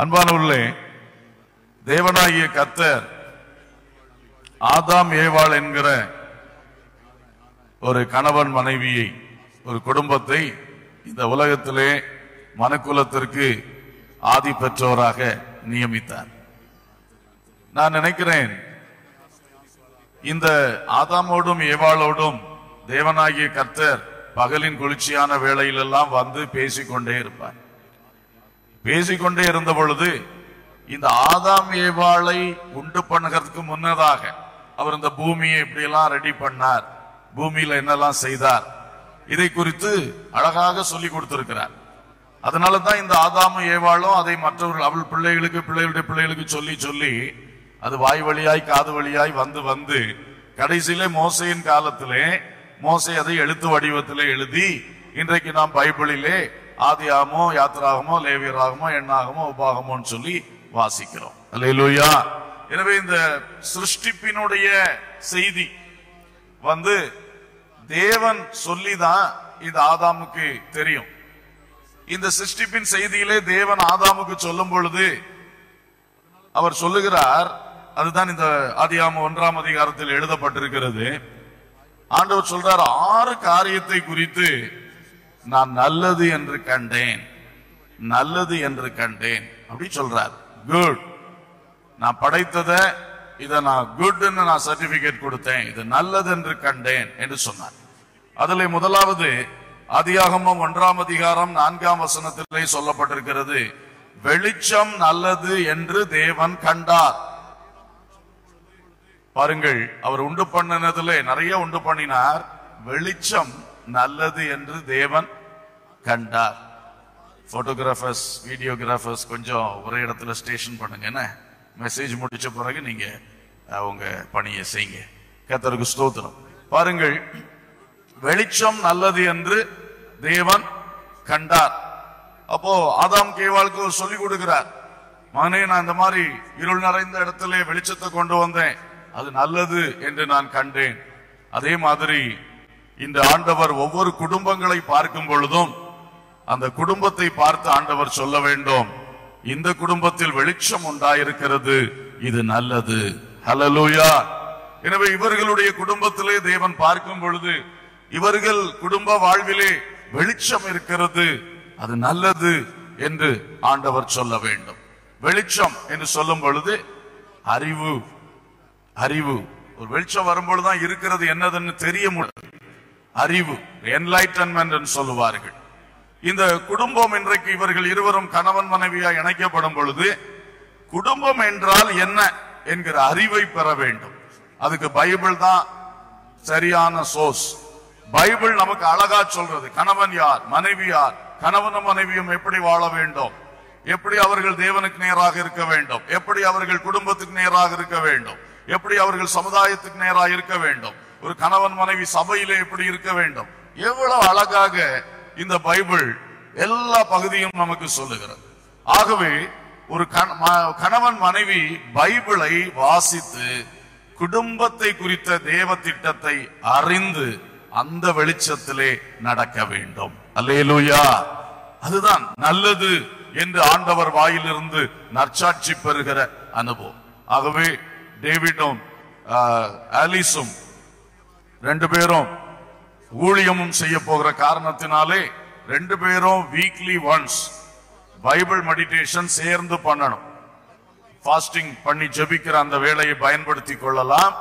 அன்பானவர்களே தேவனாகிய கர்த்தர் ஆதாம் ஏவாள் என்கிற ஒரு கணவன் மனைவியை ஒரு குடும்பத்தை இந்த உலகத்திலே மனுக்குலத்திற்கு ஆதி பெற்றோராக நியமித்தார். நான் நினைக்கிறேன் இந்த ஆதாமோடும் ஏவாளோடும் தேவனாகிய கர்த்தர் பகலின் குளிர்ச்சியான வேளையிலெல்லாம் வந்து பேசிக்கொண்டே இருப்பார். பேசிக்கொண்டே இருந்த பொழுது இந்த ஆதாம் ஏவாளை உண்டு பண்ணுகிறதுக்கு முன்னதாக அவர் இந்த பூமியை இப்படியெல்லாம் ரெடி பண்ணார். பூமியில என்னெல்லாம் செய்தார். இதை குறித்து அழகாக சொல்லி கொடுத்திருக்கிறார். அதனால தான் இந்த ஆதாமும் ஏவாளும் அதை மற்றவர்கள் அவள் பிள்ளைகளுக்கு பிள்ளைகளுடைய பிள்ளைகளுக்கு சொல்லி சொல்லி அது வாய் வழியாய் காது வழியாய் வந்து வந்து கடைசியிலே மோசையின் காலத்திலே மோசை அதை எழுத்து வடிவத்திலே எழுதி இன்றைக்கு நாம் பைபிளிலே ஆதியாகமோ யாத்திராகமோ லேவியராகமோ எண்ணாகமோ உபாகமோன்னு சொல்லி வாசிக்கிறோம். அல்லேலூயா. எனவே இந்த சிருஷ்டிப்பினுடைய செய்தி வந்து தேவன் சொல்லிதான் இது ஆதாமுக்கு தெரியும். இந்த சிருஷ்டிப்பின் செய்தியிலே தேவன் ஆதாமுக்கு சொல்லும் பொழுது அவர் சொல்லுகிறார் அதுதான் இந்த ஆதியாம ஒன்றாம் அதிகாரத்தில் எழுதப்பட்டிருக்கிறது. ஆண்டவர் சொல்றார் ஆறு காரியத்தை குறித்து நான் நல்லது என்று கண்டேன். நல்லது என்று கண்டேன். அப்படி சொல்றார். குட் நான் படைத்ததை இதை நான் குட்னு நான் சர்டிபிகேட் கொடுத்தேன். இது நல்லது என்று கண்டேன் என்று சொன்னார். அதில் முதலாவது அதிகாகமம் ஒன்றாம் அதிகாரம் நான்காம் வசனத்திலே சொல்லப்பட்டிருக்கிறது வெளிச்சம் நல்லது என்று தேவன் கண்டார். பாருங்கள் அவர் உண்டு பண்ணினதிலே நிறைய உண்டு பண்ணினார். வெளிச்சம் நல்லது என்று தேவன் கண்டார். போட்டோகிராஃபர்ஸ் வீடியோகிராஃபர்ஸ் கொஞ்சம் ஒரே இடத்துல ஸ்டேஷன் பண்ணுங்க என்ன? மெசேஜ் முடிச்ச பிறகு நீங்க அவங்க பணியை செய்யுங்க. கத்தருக்கு ஸ்தோத்திரம். பாருங்கள் வெளிச்சம் நல்லது என்று தேவன் கண்டார். அப்போ ஆதாம் கேவாளுக்கு அவர் சொல்லிக் கொடுக்கிறார். மகனே நான் இந்த மாதிரி இருள் நிறைந்த இடத்துல வெளிச்சத்தை கொண்டு வந்தேன். அது நல்லது என்று நான் கண்டேன். அதே மாதிரி இந்த ஆண்டவர் ஒவ்வொரு குடும்பங்களை பார்க்கும் பொழுதும் அந்த குடும்பத்தை பார்த்து ஆண்டவர் சொல்ல வேண்டும் இந்த குடும்பத்தில் வெளிச்சம் உண்டாயிருக்கிறது இது நல்லது. ஹலலூயா எனவே இவர்களுடைய குடும்பத்திலே தேவன் பார்க்கும் பொழுது இவர்கள் குடும்ப வாழ்விலே வெளிச்சம் இருக்கிறது அது நல்லது என்று ஆண்டவர் சொல்ல வேண்டும். வெளிச்சம் என்று சொல்லும் பொழுது அறிவு அறிவு. ஒரு வெளிச்சம் வரும்பொழுதுதான் இருக்கிறது என்னதுன்னு தெரிய முடியும். அறிவு என்லைட்டன்மெண்ட் என்று சொல்லுவார்கள். இந்த குடும்பம் இன்றைக்கு இவர்கள் இருவரும் கணவன் மனைவியா இணைக்கப்படும் பொழுது குடும்பம் என்றால் என்ன என்கிற அறிவை பெற வேண்டும். அதுக்கு பைபிள் தான் சரியான சோர்ஸ். பைபிள் நமக்கு அழகா சொல்றது கணவன் யார் மனைவி யார் கணவனும் மனைவியும் எப்படி வாழ வேண்டும்? எப்படி அவர்கள் தேவனுக்கு நேராக இருக்க வேண்டும்? எப்படி அவர்கள் குடும்பத்துக்கு நேராக இருக்க வேண்டும்? எப்படி அவர்கள் சமுதாயத்துக்கு நேராக இருக்க வேண்டும்? ஒரு கணவன் மனைவி சபையில எப்படி இருக்க வேண்டும். எவ்வளவு அழகாக இந்த பைபிள் எல்லா பகுதியும் நமக்கு சொல்லுகிறது. ஆகவே ஒரு கண- கணவன் மனைவி பைபிளை வாசித்து குடும்பத்தை குறித்த தேவ திட்டத்தை அறிந்து அந்த வெளிச்சத்திலே நடக்க வேண்டும். அல்லேலூயா! அதுதான் நல்லது என்று ஆண்டவர் வாயிலிருந்து நற்சாட்சி பெறுகிற அனுபவம். ஆகவே டேவிடும் ஆஹ், ஆலிஸும் ரெண்டு பேரும் ஊழியமும் செய்ய போகிற காரணத்தினாலே ரெண்டு பேரும் வீக்லி ஒன்ஸ் பைபிள் மெடிடேஷன் சேர்ந்து பண்ணணும். ஃபாஸ்டிங் பண்ணி ஜெபிக்கிற அந்த வேலையை பயன்படுத்தி கொள்ளலாம்.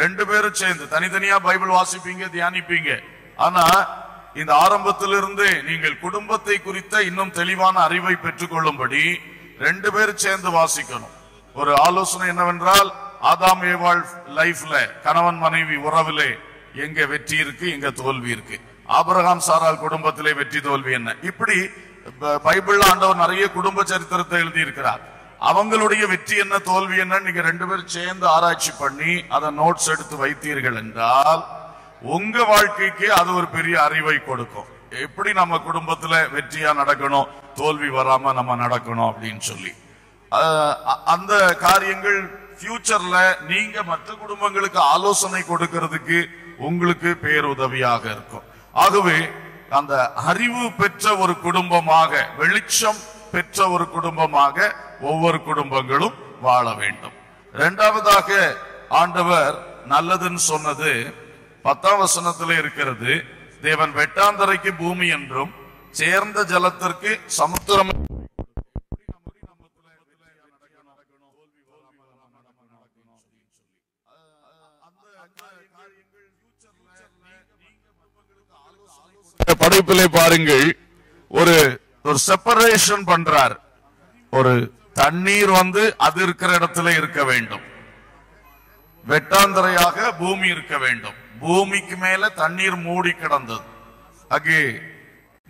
ரெண்டு பேரும் சேர்ந்து தனித்தனியா பைபிள் வாசிப்பீங்க தியானிப்பீங்க. ஆனா இந்த ஆரம்பத்திலிருந்தே நீங்கள் குடும்பத்தை குறித்த இன்னும் தெளிவான அறிவை பெற்றுக்கொள்ளும்படி ரெண்டு பேரும் சேர்ந்து வாசிக்கணும். ஒரு ஆலோசனை என்னவென்றால் ஆதாம் ஏவாள் லைஃப்ல கணவன் மனைவி உறவிலே எங்க வெற்றி இருக்கு எங்க தோல்வி இருக்கு? ஆபரகாம் சாரால் குடும்பத்திலே வெற்றி தோல்வி என்ன? இப்படி பைபிள் பைபிள்ல ஆண்டவர் நிறைய குடும்ப சரித்திரத்தை எழுதியிருக்கிறார். அவங்களுடைய வெற்றி என்ன தோல்வி என்ன நீங்க ரெண்டு பேரும் சேர்ந்து ஆராய்ச்சி பண்ணி அதை நோட்ஸ் எடுத்து வைத்தீர்கள் என்றால் உங்க வாழ்க்கைக்கு அது ஒரு பெரிய அறிவை கொடுக்கும். எப்படி நம்ம குடும்பத்துல வெற்றியா நடக்கணும் தோல்வி வராம நம்ம நடக்கணும் அப்படின்னு சொல்லி. அந்த காரியங்கள் ஃபியூச்சர்ல நீங்க மற்ற குடும்பங்களுக்கு ஆலோசனை கொடுக்கிறதுக்கு உங்களுக்கு பேருதவியாக இருக்கும். ஆகவே அந்த அறிவு பெற்ற ஒரு குடும்பமாக வெளிச்சம் பெற்ற ஒரு குடும்பமாக ஒவ்வொரு குடும்பங்களும் வாழ வேண்டும். இரண்டாவதாக ஆண்டவர் நல்லதுன்னு சொன்னது பத்தாம் வசனத்தில் இருக்கிறது தேவன் வெட்டாந்தரைக்கு பூமி என்றும் சேர்ந்த ஜலத்திற்கு சமுத்திரம் படைப்பிலே பாருங்கள் ஒரு ஒரு செப்பரேஷன் பண்றார். ஒரு தண்ணீர் வந்து அது இருக்கிற இடத்துல இருக்க வேண்டும். வெட்டாந்தரையாக பூமி இருக்க வேண்டும். பூமிக்கு மேல தண்ணீர் மூடி கிடந்தது. அங்கே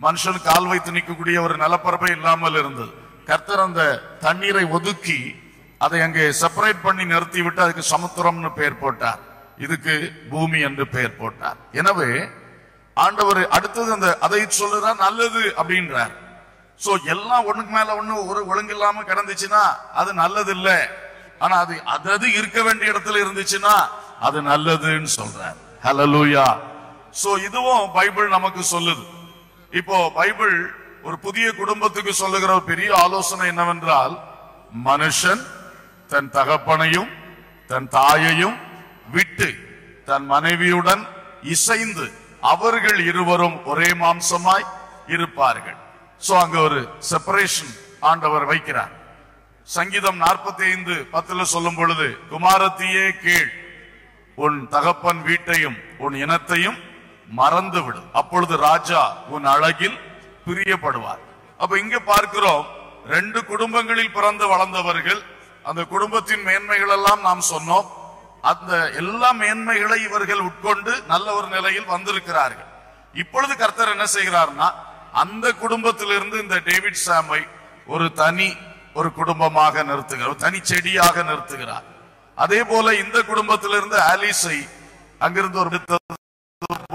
மனுஷன் கால் வைத்து நிற்கக்கூடிய ஒரு நிலப்பரப்பை இல்லாமல் இருந்தது. கர்த்தர் அந்த தண்ணீரை ஒதுக்கி அதை அங்கே செப்பரேட் பண்ணி நிறுத்தி விட்டு அதுக்கு சமுத்திரம்னு பெயர் போட்டார். இதுக்கு பூமி என்று பெயர் போட்டார். எனவே ஆண்டவர் அடுத்தது அந்த அதை சொல்லுறா நல்லது அப்படின்றார். சோ எல்லாம் ஒண்ணுக்கு மேல ஒண்ணு ஒரு ஒழுங்கு இல்லாம கிடந்துச்சுன்னா அது நல்லது இல்ல ஆனா அது அதது இருக்க வேண்டிய இடத்துல இருந்துச்சுன்னா அது நல்லதுன்னு சொல்றார். ஹலலூயா சோ இதுவும் பைபிள் நமக்கு சொல்லுது. இப்போ பைபிள் ஒரு புதிய குடும்பத்துக்கு சொல்லுகிற ஒரு பெரிய ஆலோசனை என்னவென்றால் மனுஷன் தன் தகப்பனையும் தன் தாயையும் விட்டு தன் மனைவியுடன் இசைந்து அவர்கள் இருவரும் ஒரே மாம்சமாய் இருப்பார்கள். சோ அங்க ஒரு செப்பரேஷன் ஆண்டவர் வைக்கிறார். சங்கீதம் 45 ஐந்து பத்துல சொல்லும் பொழுது குமாரத்தியே கீழ் உன் தகப்பன் வீட்டையும் உன் இனத்தையும் மறந்து விடும் அப்பொழுது ராஜா உன் அழகில் பிரியப்படுவார். அப்ப இங்க பார்க்கிறோம் ரெண்டு குடும்பங்களில் பிறந்து வளர்ந்தவர்கள் அந்த குடும்பத்தின் மேன்மைகள் எல்லாம் நாம் சொன்னோம். அந்த எல்லா மேன்மைகளை இவர்கள் உட்கொண்டு நல்ல ஒரு நிலையில் வந்திருக்கிறார்கள். இப்பொழுது கர்த்தர் என்ன செய்கிறார்னா அந்த குடும்பத்திலிருந்து இந்த டேவிட் சாமை ஒரு தனி ஒரு குடும்பமாக நிறுத்துகிறார் தனி செடியாக நிறுத்துகிறார். அதே போல இந்த குடும்பத்திலிருந்து ஆலிஸை அங்கிருந்து ஒரு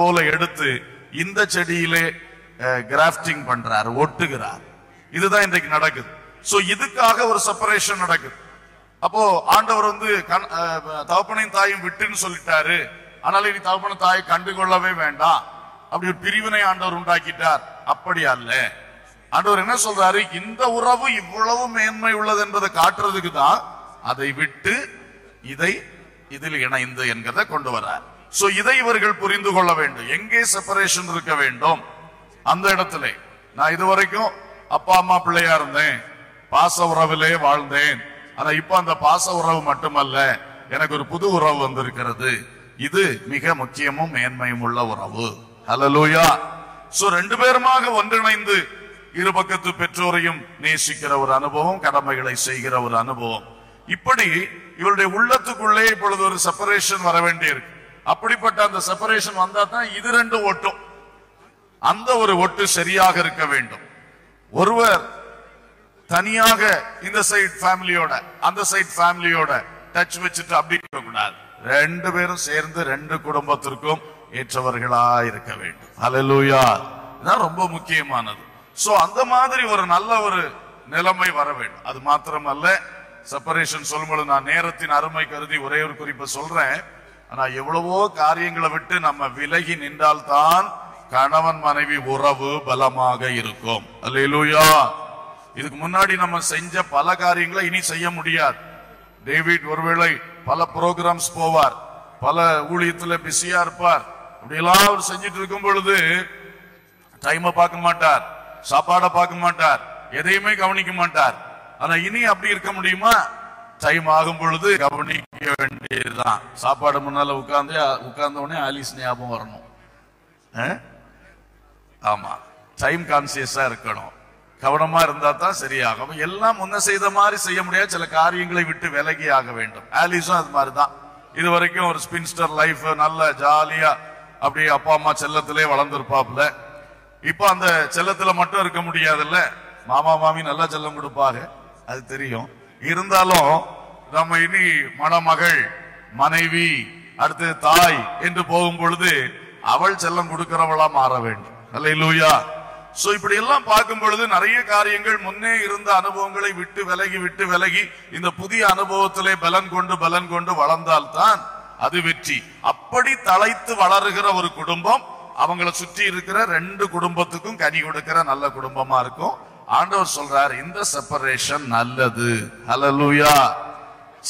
போல எடுத்து இந்த செடியிலே கிராஃப்டிங் பண்றார் ஒட்டுகிறார். இதுதான் இன்றைக்கு நடக்குது. சோ இதுக்காக ஒரு செப்பரேஷன் நடக்குது. அப்போ ஆண்டவர் வந்து கண்- தகப்பனையும் தாயும் விட்டுன்னு சொல்லிட்டாரு. ஆனால் இனி தகப்பன தாயை கண்டுகொள்ளவே வேண்டாம். அப்படி ஒரு பிரிவினை ஆண்டவர் உண்டாக்கிட்டார். அப்படி அல்ல. ஆண்டவர் என்ன சொல்றாரு? இந்த உறவு இவ்வளவு மேன்மை உள்ளது என்பதை காட்டுறதுக்கு தான் அதை விட்டு இதை இதில் இணைந்து என்கிறத கொண்டு வரார். சோ இதை இவர்கள் புரிந்து கொள்ள வேண்டும். எங்கே செப்பரேஷன் இருக்க வேண்டும்? அந்த இடத்துல. நான் இதுவரைக்கும் அப்பா அம்மா பிள்ளையா இருந்தேன். பாச உறவிலே வாழ்ந்தேன். ஆனா இப்ப அந்த பாச உறவு மட்டுமல்ல எனக்கு ஒரு புது உறவு வந்திருக்கிறது. இது மிக முக்கியமும் மேன்மையும் உள்ள உறவு. ஹலலூயா சோ ரெண்டு பேருமாக ஒன்றிணைந்து இரு பக்கத்து பெற்றோரையும் நேசிக்கிற ஒரு அனுபவம் கடமைகளை செய்கிற ஒரு அனுபவம். இப்படி இவருடைய உள்ளத்துக்குள்ளே இப்பொழுது ஒரு செப்பரேஷன் வர வேண்டியிருக்கு அப்படிப்பட்ட அந்த செப்பரேஷன் வந்தா தான் இது ரெண்டும் ஒட்டும். அந்த ஒரு ஒட்டு சரியாக இருக்க வேண்டும். ஒருவர் தனியாக இந்த சைட் ஃபேமிலியோட அந்த சைட் ஃபேமிலியோட டச் வச்சுட்டு அப்படி கூடாது ரெண்டு பேரும் சேர்ந்து ரெண்டு குடும்பத்திற்கும் ஏற்றவர்களா இருக்க வேண்டும். அலலூயா இதுதான் ரொம்ப முக்கியமானது. சோ அந்த மாதிரி ஒரு நல்ல ஒரு நிலைமை வர வேண்டும். அது மாத்திரமல்ல செப்பரேஷன் சொல்லும்போது நான் நேரத்தின் அருமை கருதி ஒரே ஒரு குறிப்பை சொல்றேன். ஆனா எவ்வளவோ காரியங்களை விட்டு நம்ம விலகி நின்றால்தான் கணவன் மனைவி உறவு பலமாக இருக்கும். அல்லேலூயா இதுக்கு முன்னாடி நம்ம செஞ்ச பல காரியங்களை இனி செய்ய முடியாது. டேவிட் ஒருவேளை பல ப்ரோக்ராம்ஸ் போவார். பல ஊழியத்துல பிஸியா இருப்பார். அப்படியெல்லாம் அவர் செஞ்சுட்டு இருக்கும் பொழுது டைமை பார்க்க மாட்டார். சாப்பாடை பார்க்க மாட்டார். எதையுமே கவனிக்க மாட்டார். ஆனா இனி அப்படி இருக்க முடியுமா? டைம் ஆகும் பொழுது கவனிக்க வேண்டியதுதான். சாப்பாடு முன்னால உட்கார்ந்து உட்கார்ந்த உடனே ஆலிஸ் ஞாபகம் வரணும். ஆமா. டைம் கான்சியஸா இருக்கணும். கவனமா இருந்தா தான் சரியாகும். எல்லாம் முன்ன செய்த மாதிரி செய்ய முடியாது. சில காரியங்களை விட்டு விலகி ஆக வேண்டும். ஆலிஸும் அது மாதிரி தான் இது வரைக்கும் ஒரு ஸ்பின்ஸ்டர் லைஃப் நல்ல ஜாலியா அப்படியே அப்பா அம்மா செல்லத்திலே வளர்ந்துருப்பாப்ல இப்போ அந்த செல்லத்துல மட்டும் இருக்க முடியாதுல்ல. மாமா மாமி நல்லா செல்லம் கொடுப்பாரு. அது தெரியும். இருந்தாலும் நம்ம இனி மணமகள் மனைவி அடுத்து தாய் என்று போகும் பொழுது அவள் செல்லம் கொடுக்கிறவளா மாற வேண்டும். அல்லேலூயா சோ இப்படி எல்லாம் பார்க்கும் பொழுது நிறைய காரியங்கள் முன்னே இருந்த அனுபவங்களை விட்டு விலகி விட்டு விலகி இந்த புதிய அனுபவத்திலே பலன் கொண்டு பலன் கொண்டு வளர்ந்தால்தான் அது வெற்றி. அப்படி தழைத்து வளருகிற ஒரு குடும்பம் அவங்கள சுற்றி இருக்கிற ரெண்டு குடும்பத்துக்கும் கனி கொடுக்கிற நல்ல குடும்பமா இருக்கும். ஆண்டவர் சொல்றார் இந்த செப்பரேஷன் நல்லது. ஹலலூயா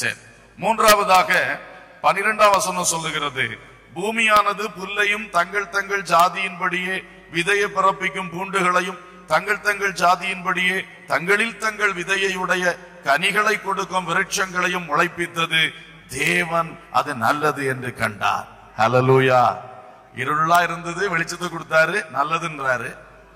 சரி மூன்றாவதாக பனிரெண்டாம் வசனம் சொல்லுகிறது. பூமியானது புல்லையும் தங்கள் தங்கள் ஜாதியின்படியே விதையை பிறப்பிக்கும் பூண்டுகளையும் தங்கள் தங்கள் ஜாதியின்படியே தங்களில் தங்கள் விதையையுடைய கனிகளை கொடுக்கும் விருட்சங்களையும் முளைப்பித்தது. தேவன் அது நல்லது என்று கண்டார். ஹலலூயா இருளா இருந்தது வெளிச்சத்தை கொடுத்தாரு நல்லதுன்றாரு.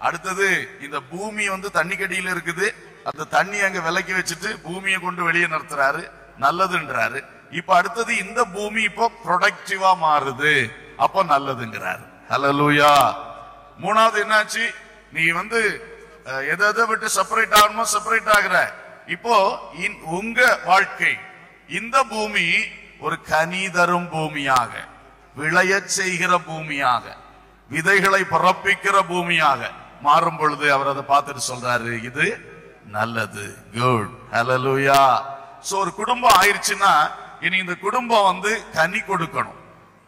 அடுத்தது இந்த பூமி வந்து தண்ணிக்கடியில இருக்குது. அந்த தண்ணி அங்க விலக்கி வச்சுட்டு பூமியை கொண்டு வெளியே நிறுத்துறாரு நல்லதுன்றாரு. இப்ப அடுத்தது இந்த பூமி இப்போ ப்ரொடக்டிவா மாறுது. அப்போ நல்லதுங்கிறாரு. ஹலலூயா மூணாவது என்னாச்சு? நீ வந்து எதை எதை விட்டு செப்பரேட் ஆகணுமோ செப்பரேட் ஆகுற. இப்போ இன்- உங்க வாழ்க்கை இந்த பூமி ஒரு கனி தரும் பூமியாக விளையச் செய்கிற பூமியாக விதைகளை பிறப்பிக்கிற பூமியாக மாறும் பொழுது அவர் அதை பார்த்துட்டு சொல்றாரு இது நல்லது குட் ஹalleluya சோ ஒரு குடும்பம் ஆயிடுச்சுன்னா இனி இந்த குடும்பம் வந்து கனி கொடுக்கணும்.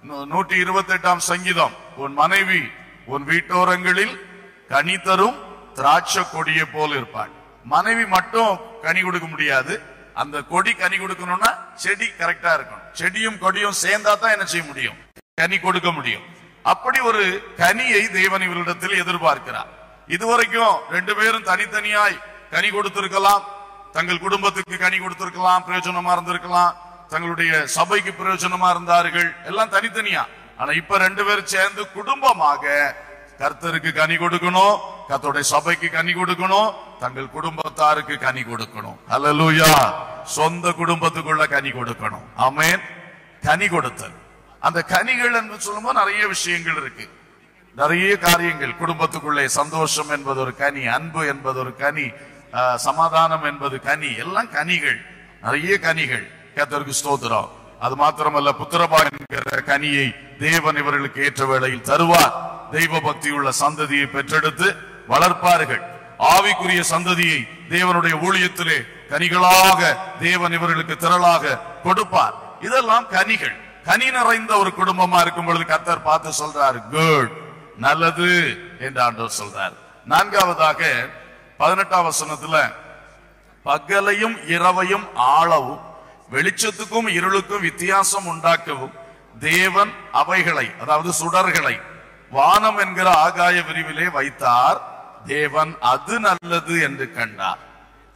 நூ- நூற்றி இருபத்தி எட்டாம் சங்கீதம் உன் மனைவி உன் வீட்டோரங்களில் கனி தரும் திராட்சை கொடியை போல இருப்பாள். மனைவி மட்டும் கனி கொடுக்க முடியாது. அந்த கொடி கனி கொடுக்கணும்னா செடி கரெக்டா இருக்கணும். செடியும் கொடியும் சேர்ந்தா தான் என்ன செய்ய முடியும்? கனி கொடுக்க முடியும். அப்படி ஒரு கனியை தேவன் இவரிடத்தில் எதிர்பார்க்கிறார். இதுவரைக்கும் ரெண்டு பேரும் தனித்தனியாய் கனி கொடுத்திருக்கலாம். தங்கள் குடும்பத்துக்கு கனி கொடுத்திருக்கலாம். பிரயோஜனமா இருந்திருக்கலாம். தங்களுடைய சபைக்கு பிரயோஜனமா இருந்தார்கள். எல்லாம் தனித்தனியா? ஆனா இப்ப ரெண்டு பேரும் சேர்ந்து குடும்பமாக கர்த்தருக்கு கனி கொடுக்கணும் கர்த்தருடைய சபைக்கு கனி கொடுக்கணும் தங்கள் குடும்பத்தாருக்கு கனி கொடுக்கணும். அலலூயா சொந்த குடும்பத்துக்குள்ள கனி கொடுக்கணும். ஆமென் கனி கொடுத்தல். அந்த கனிகள் என்று சொல்லும்போது நிறைய விஷயங்கள் இருக்கு. நிறைய காரியங்கள். குடும்பத்துக்குள்ளே சந்தோஷம் என்பது ஒரு கனி அன்பு என்பது ஒரு கனி சமாதானம் என்பது கனி. எல்லாம் கனிகள். நிறைய கனிகள். கத்தருக்கு ஸ்தோத்திரம். அது மாத்திரமல்ல புத்திரபா என்கிற கனியை தேவன் இவர்களுக்கு ஏற்ற வேளையில் தருவார். தெய்வ பக்தி உள்ள சந்ததியை பெற்றெடுத்து வளர்ப்பார்கள். ஆவிக்குரிய சந்ததியை தேவனுடைய ஊழியத்திலே கனிகளாக தேவன் இவர்களுக்கு திரளாக கொடுப்பார். இதெல்லாம் கனிகள். கனி நிறைந்த ஒரு குடும்பமா இருக்கும் பொழுது கத்தர் பார்த்து சொல்றார் குட் நல்லது என்று ஆண்டவர் சொல்றார். நான்காவதாக பதினெட்டாம் வசனத்துல பகலையும் இரவையும் ஆளவும் வெளிச்சத்துக்கும் இருளுக்கும் வித்தியாசம் உண்டாக்கவும் தேவன் அவைகளை அதாவது சுடர்களை வானம் என்கிற ஆகாய விரிவிலே வைத்தார். தேவன் அது நல்லது என்று கண்டார்.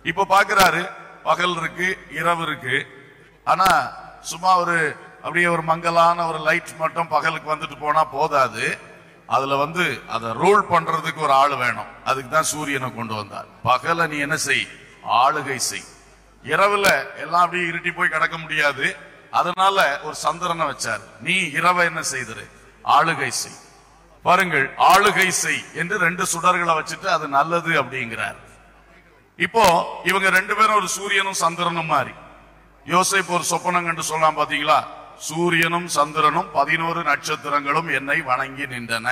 இப்ப பாக்குறாரு பகல் இருக்கு இரவு இருக்கு. ஆனா சும்மா ஒரு அப்படியே ஒரு மங்கலான ஒரு லைட் மட்டும் பகலுக்கு வந்துட்டு போனா போதாது. அதுல வந்து அதை ரூல் பண்றதுக்கு ஒரு ஆள் வேணும். அதுக்கு தான் சூரியனை கொண்டு வந்தார். பகல நீ என்ன செய்? ஆளுகை செய். இரவுல எல்லாம் அப்படியே இருட்டி போய் கிடக்க முடியாது. அதனால ஒரு சந்திரனை வச்சார். நீ இரவை என்ன செய்திரு? ஆளுகை செய். பாருங்கள் ஆளுகை செய் என்று ரெண்டு சுடர்களை வச்சுட்டு அது நல்லது அப்படிங்கிறார். இப்போ இவங்க ரெண்டு பேரும் ஒரு சூரியனும் சந்திரனும் மாதிரி யோசிப்பு ஒரு சொப்பனம் கண்டு சொல்லலாம் பாத்தீங்களா? சூரியனும் சந்திரனும் பதினோரு நட்சத்திரங்களும் என்னை வணங்கி நின்றன.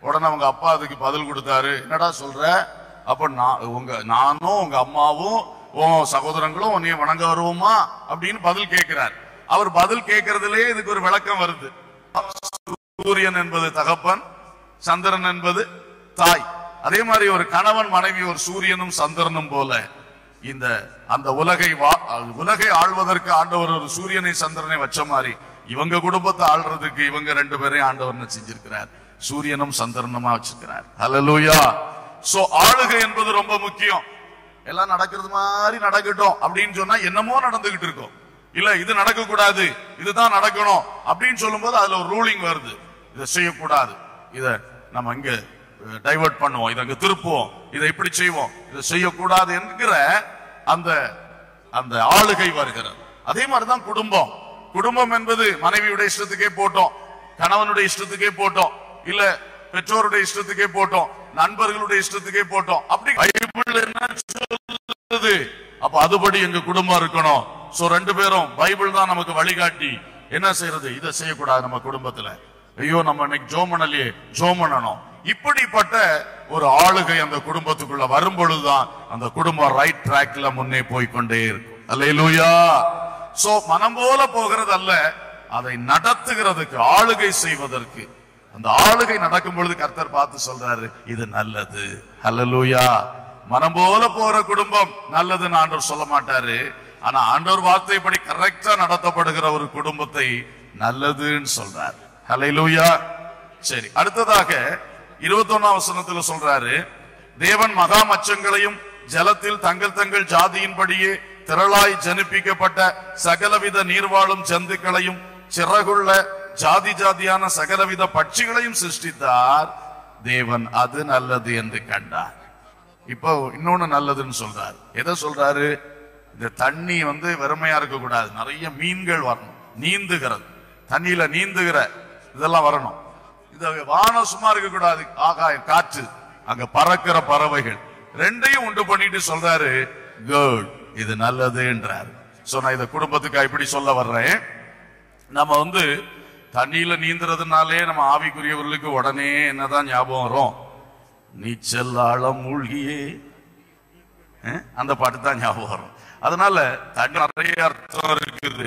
உடனே அவங்க அப்பா அதுக்கு பதில் கொடுத்தாரு. என்னடா சொல்ற? அப்ப நான் உங்க நானும் உங்க அம்மாவும் உன் சகோதரங்களும் உன்னைய வணங்க வருவோமா? அப்படின்னு பதில் கேட்கிறார். அவர் பதில் கேட்கறதுலயே இதுக்கு ஒரு விளக்கம் வருது. சூரியன் என்பது தகப்பன் சந்திரன் என்பது தாய். அதே மாதிரி ஒரு கணவன் மனைவி ஒரு சூரியனும் சந்திரனும் போல இந்த அந்த உலகை வா- உலகை ஆள்வதற்கு ஆண்டவர் ஒரு சூரியனை சந்திரனை வச்ச மாதிரி இவங்க குடும்பத்தை ஆள்றதுக்கு இவங்க ரெண்டு பேரையும் ஆண்டவர் செஞ்சிருக்கிறார்? சூரியனும் சந்திரனுமா வச்சிருக்கிறார். ஹலலூயா சோ ஆளுகை என்பது ரொம்ப முக்கியம். எல்லாம் நடக்கிறது மாதிரி நடக்கட்டும் அப்படின்னு சொன்னா என்னமோ நடந்துகிட்டு இருக்கும். இல்ல இது நடக்க கூடாது இதுதான் நடக்கணும் அப்படின்னு சொல்லும் போது அதுல ஒரு ரூலிங் வருது. இதை செய்யக்கூடாது. இத நம்ம இங்க டைவர்ட் பண்ணுவோம். இதை அங்க திருப்புவோம். இதை இப்படி செய்வோம். இதை செய்யக்கூடாது என்கிற அந்த அந்த ஆளுகை வருகிறது. அதே மாதிரிதான் குடும்பம். குடும்பம் என்பது மனைவியுடைய இஷ்டத்துக்கே போட்டோம் கணவனுடைய இஷ்டத்துக்கே போட்டோம் இல்ல பெற்றோருடைய இஷ்டத்துக்கே போட்டோம் நண்பர்களுடைய இஷ்டத்துக்கே போட்டோம். அப்படி பைபிள் என்ன சொல்லுது? அப்ப அதுபடி எங்க குடும்பம் இருக்கணும். சோ ரெண்டு பேரும் பைபிள் தான் நமக்கு வழிகாட்டி. என்ன செய்யறது? இதை செய்யக்கூடாது நம்ம குடும்பத்துல. ஐயோ நம்ம இன்னைக்கு ஜோம் பண்ணலையே ஜோம் பண்ணணும் இப்படிப்பட்ட ஒரு ஆளுகை அந்த குடும்பத்துக்குள்ள வரும் பொழுதுதான் அந்த குடும்பம் ரைட் ட்ராக்ல முன்னே போய் கொண்டே இருக்கும். அல்லேலூயா சோ மனம் போல போகிறது அல்ல அதை நடத்துகிறதுக்கு ஆளுகை செய்வதற்கு. அந்த ஆளுகை நடக்கும் பொழுது கர்த்தர் பார்த்து சொல்றாரு இது நல்லது. அல்லேலூயா மனம் போல போற குடும்பம் நல்லதுன்னு ஆண்டவர் சொல்ல மாட்டாரு. ஆனா ஆண்டவர் வார்த்தைப்படி கரெக்டா நடத்தப்படுகிற ஒரு குடும்பத்தை நல்லதுன்னு சொல்றாரு. ஹalleluya சரி அடுத்ததாக இருபத்தொன்னாம் வசனத்துல சொல்றாரு தேவன் மகா மச்சங்களையும் ஜலத்தில் தங்கள் தங்கள் ஜாதியின்படியே திரளாய் ஜனிப்பிக்கப்பட்ட சகலவித நீர்வாழும் ஜந்துக்களையும் சிறகுள்ள ஜாதி ஜாதியான சகலவித பட்சிகளையும் சிருஷ்டித்தார். தேவன் அது நல்லது என்று கண்டார். இப்போ இன்னொன்னு நல்லதுன்னு சொல்றாரு. எதை சொல்றாரு? இந்த தண்ணி வந்து வெறுமையா இருக்க கூடாது நிறைய மீன்கள் வரணும். நீந்துகிறது. தண்ணியில நீந்துகிற இதெல்லாம் வரணும். இத வானம் சும்மா இருக்க கூடாது ஆகாயம் காற்று. அங்க பறக்கிற பறவைகள். ரெண்டையும் உண்டு பண்ணிட்டு சொல்றாரு கேர்ள் இது நல்லதுன்றாரு. சோ நான் இதை குடும்பத்துக்கு இப்படி சொல்ல வர்றேன். நம்ம வந்து தண்ணியில நீந்துறதுனாலே நம்ம ஆவிக்குரியவர்களுக்கு உடனே என்னதான் ஞாபகம் வரும்? நீச்சல் ஆழம் மூழ்கியே. அந்த பாட்டு தான் ஞாபகம் வரும். அதனால தண்ணி நிறைய அர்த்தம் இருக்குது.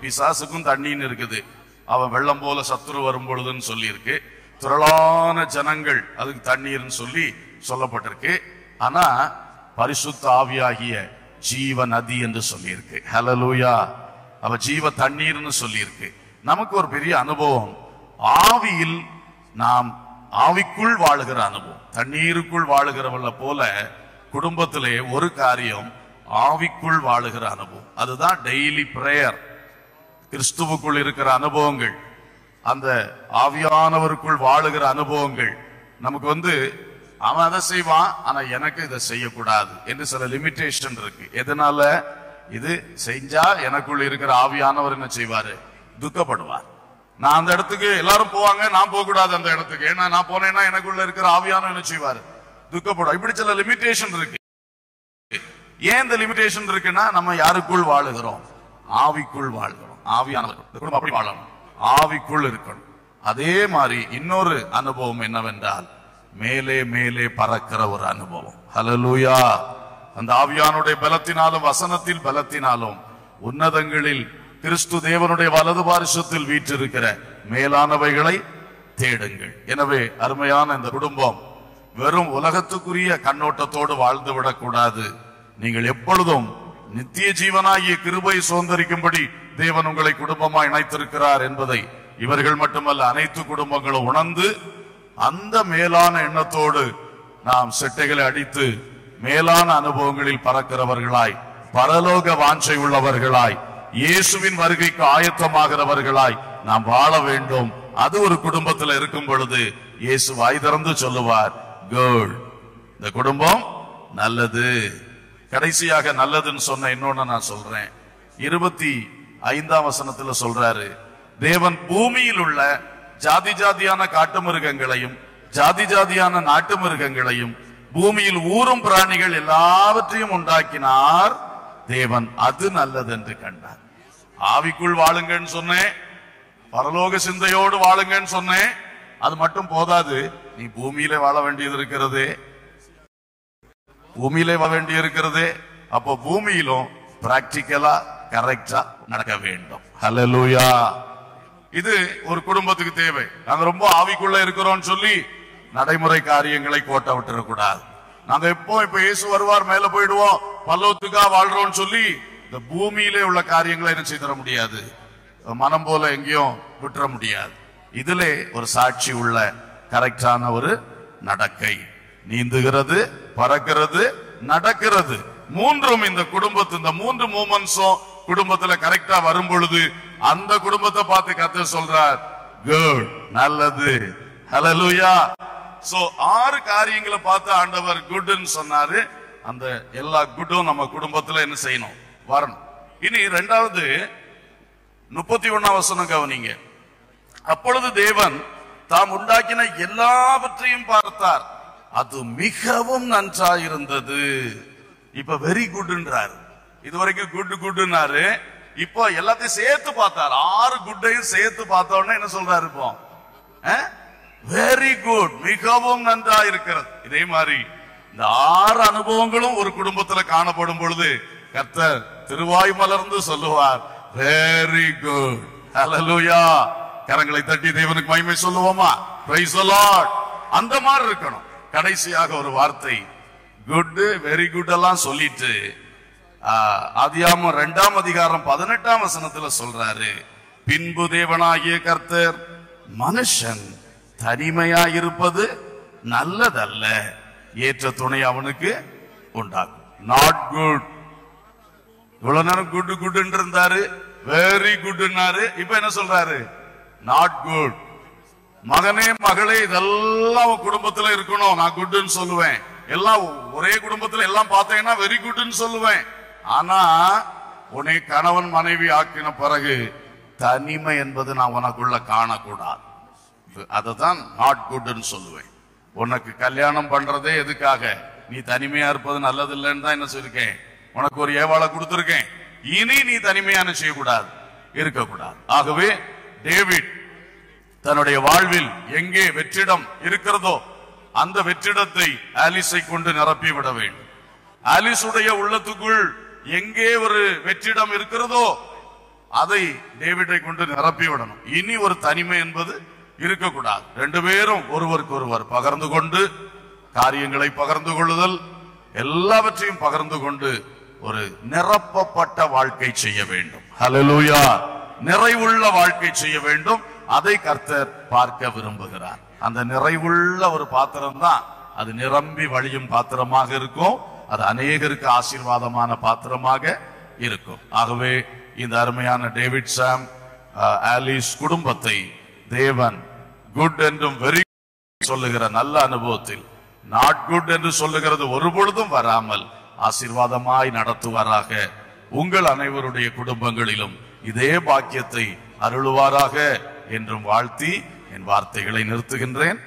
பிசாசுக்கும் தண்ணின்னு இருக்குது. அவன் வெள்ளம் போல சத்துரு வரும் பொழுதுன்னு சொல்லி இருக்கு திரளான ஜனங்கள் அதுக்கு தண்ணீர்னு சொல்லி சொல்லப்பட்டிருக்கு. ஆனா பரிசுத்த ஆவியாகிய ஜீவ நதி என்று சொல்லியிருக்கு. ஹலலூயா அவ ஜீவ தண்ணீர்னு சொல்லியிருக்கு. நமக்கு ஒரு பெரிய அனுபவம். ஆவியில் நாம் ஆவிக்குள் வாழுகிற அனுபவம் தண்ணீருக்குள் வாழுகிறவள போல குடும்பத்திலே ஒரு காரியம் ஆவிக்குள் வாழுகிற அனுபவம் அதுதான் டெய்லி பிரேயர் கிறிஸ்துவுக்குள் இருக்கிற அனுபவங்கள். அந்த ஆவியானவருக்குள் வாழுகிற அனுபவங்கள். நமக்கு வந்து அவன் அதை செய்வான் ஆனா எனக்கு இதை செய்யக்கூடாது என்று சில லிமிட்டேஷன் இருக்கு. எதனால? இது செஞ்சா எனக்குள் இருக்கிற ஆவியானவர் என்ன செய்வாரு? துக்கப்படுவார். நான் அந்த இடத்துக்கு எல்லாரும் போவாங்க நான் போக கூடாது அந்த இடத்துக்கு. ஏன்னா நான் போனேன்னா எனக்குள்ள இருக்கிற ஆவியான என்ன செய்வாரு? இப்படி சில லிமிடேஷன் இருக்கு. ஏன் இந்த லிமிடேஷன் இருக்குன்னா நம்ம யாருக்குள் வாழுகிறோம்? ஆவிக்குள் வாழ்கிறோம். ஆவியானவர். குடும்பம் அப்படி வாழணும். ஆவிக்குள் இருக்கணும். அதே மாதிரி இன்னொரு அனுபவம் என்னவென்றால் மேலே மேலே பறக்கிற ஒரு அனுபவம். ஹலலூயா அந்த ஆவியானுடைய பலத்தினாலும் வசனத்தில் பலத்தினாலும் உன்னதங்களில் கிறிஸ்து தேவனுடைய வலது பாரிசத்தில் வீற்றிருக்கிற மேலானவைகளை தேடுங்கள். எனவே அருமையான இந்த குடும்பம் வெறும் உலகத்துக்குரிய கண்ணோட்டத்தோடு வாழ்ந்து விடக்கூடாது. நீங்கள் எப்பொழுதும் நித்திய ஜீவனாகிய கிருபை சுதந்திரிக்கும்படி தேவன் உங்களை குடும்பமா இணைத்திருக்கிறார் என்பதை இவர்கள் மட்டுமல்ல அனைத்து குடும்பங்களும் உணர்ந்து அந்த மேலான எண்ணத்தோடு நாம் செட்டைகளை அடித்து மேலான அனுபவங்களில் பறக்கிறவர்களாய் பரலோக வாஞ்சை உள்ளவர்களாய் இயேசுவின் வருகைக்கு ஆயத்தமாகிறவர்களாய் நாம் வாழ வேண்டும். அது ஒரு குடும்பத்தில் இருக்கும் பொழுது இயேசு வாய் திறந்து சொல்லுவார் குட் இந்த குடும்பம் நல்லது. கடைசியாக நல்லதுன்னு சொன்ன இன்னொன்னு நான் சொல்றேன். இருபத்தி ஐந்தாம் வசனத்துல சொல்றாரு தேவன் பூமியில் உள்ள ஜாதி ஜாதியான காட்டு மிருகங்களையும் ஜாதி ஜாதியான நாட்டு மிருகங்களையும் பூமியில் ஊறும் பிராணிகள் எல்லாவற்றையும் உண்டாக்கினார். தேவன் அது நல்லது என்று கண்டார். ஆவிக்குள் வாழுங்கன்னு சொன்னேன். பரலோக சிந்தையோடு வாழுங்கன்னு சொன்னேன். அது மட்டும் போதாது நீ பூமியிலே வாழ வேண்டியது இருக்கிறது பூமியிலே வாழ வேண்டி இருக்கிறது அப்போ பூமியிலும் பிராக்டிக்கலா கரெக்டா நடக்க வேண்டும். ஹalleluya இது ஒரு குடும்பத்துக்கு தேவை. நாங்க ரொம்ப ஆவிக்குள்ள இருக்கிறோம்னு சொல்லி நடைமுறை காரியங்களை கோட்டை விட்டுறக்கூடாது. நாங்க எப்போ இப்ப இயேசு வருவார் மேல போயிடுவோம் பல்லவத்துக்கா வாழ்றோம்னு சொல்லி இந்த பூமியிலே உள்ள காரியங்களை என்ன செய்திட முடியாது? மனம் போல எங்கேயும் விட்டுற முடியாது. இதிலே ஒரு சாட்சி உள்ள கரெக்டான ஒரு நடக்கை. நீந்துகிறது பறக்கிறது நடக்கிறது. மூன்றும் இந்த குடும்பத்து இந்த மூன்று மூமெண்ட்ஸும் குடும்பத்துல கரெக்டா வரும் பொழுது அந்த குடும்பத்தை பார்த்து கத்த சொல்றார் குட் நல்லது. ஹலலுயா சோ ஆறு காரியங்களை பார்த்து ஆண்டவர் குட்னு சொன்னாரு. அந்த எல்லா குட்டும் நம்ம குடும்பத்துல என்ன செய்யணும்? வரணும். இனி ரெண்டாவது முப்பத்தி ஒண்ணாம் வசனம் கவனிங்க. அப்பொழுது தேவன் தாம் உண்டாக்கின எல்லாவற்றையும் பார்த்தார். அது மிகவும் நன்றாயிருந்தது. இப்ப வெரி குட்ன்றார் இதுவரைக்கும் குட் குட்னாரு இப்போ எல்லாத்தையும் சேர்த்து பார்த்தார். ஆறு குட்டையும் சேர்த்து பார்த்தோன்னா என்ன சொல்றாரு இப்போ? வெரி குட் மிகவும் நன்றா இருக்கிறது இதே மாதிரி இந்த ஆறு அனுபவங்களும் ஒரு குடும்பத்துல காணப்படும் பொழுது கர்த்தர் திருவாய் மலர்ந்து சொல்லுவார். வெரி குட் ஹalleluya கரங்களை தட்டி தேவனுக்கு மகிமை சொல்லுவோமா? பிரைஸ் அந்த மாதிரி இருக்கணும். கடைசியாக ஒரு வார்த்தை. குட் வெரி குட் எல்லாம் சொல்லிட்டு ஆதியாமம் ரெண்டாம் அதிகாரம் பதினெட்டாம் வசனத்துல சொல்றாரு. பின்பு தேவனாகிய கர்த்தர் மனுஷன் தனிமையா இருப்பது நல்லதல்ல. ஏற்ற துணை அவனுக்கு உண்டாகும். நாட் குட் இவ்வளவு நேரம் குட் குட்னு இருந்தாரு வெரி குட்னாரு இப்ப என்ன சொல்றாரு? நாட் குட் மகனே மகளே இதெல்லாம் உன் குடும்பத்துல இருக்கணும். நான் குட்னு சொல்லுவேன். எல்லாம் ஒரே குடும்பத்துல எல்லாம் பார்த்தீங்கன்னா வெரி குட்னு சொல்லுவேன். ஆனா உன்னை கணவன் மனைவி ஆக்கின பிறகு தனிமை என்பது நான் உனக்குள்ள காணக்கூடாது. அததான் நாட் குட்னு சொல்லுவேன். உனக்கு கல்யாணம் பண்றதே எதுக்காக? நீ தனிமையா இருப்பது நல்லது இல்லைன்னு தான் என்ன சொல்லிருக்கேன்? உனக்கு ஒரு ஏவாளை கொடுத்திருக்கேன். இனி நீ தனிமையான செய்யக்கூடாது இருக்கக்கூடாது. ஆகவே டேவிட் தன்னுடைய வாழ்வில் எங்கே வெற்றிடம் இருக்கிறதோ அந்த வெற்றிடத்தை ஆலிஸை கொண்டு நிரப்பி விட வேண்டும். ஆலிஸுடைய உள்ளத்துக்குள் எங்கே ஒரு வெற்றிடம் இருக்கிறதோ அதை டேவிட்டை கொண்டு நிரப்பி விடணும். இனி ஒரு தனிமை என்பது இருக்கக்கூடாது. ரெண்டு பேரும் ஒருவருக்கு ஒருவர் பகிர்ந்து கொண்டு காரியங்களை பகிர்ந்து கொள்ளுதல் எல்லாவற்றையும் பகிர்ந்து கொண்டு ஒரு நிரப்பப்பட்ட வாழ்க்கை செய்ய வேண்டும். ஹalleluya நிறைவுள்ள வாழ்க்கை செய்ய வேண்டும். அதை கர்த்தர் பார்க்க விரும்புகிறார். அந்த நிறைவுள்ள ஒரு பாத்திரம் தான் அது நிரம்பி வழியும் பாத்திரமாக இருக்கும். அது அநேகருக்கு ஆசீர்வாதமான பாத்திரமாக இருக்கும். ஆகவே இந்த அருமையான டேவிட் சாம் ஆலிஸ் குடும்பத்தை தேவன் குட் என்றும் வெரி சொல்லுகிற நல்ல அனுபவத்தில் நாட் குட் என்று சொல்லுகிறது ஒரு பொழுதும் வராமல் ஆசீர்வாதமாய் நடத்துவாராக. உங்கள் அனைவருடைய குடும்பங்களிலும் இதே பாக்கியத்தை அருளுவாராக என்றும் வாழ்த்தி என் வார்த்தைகளை நிறுத்துகின்றேன்.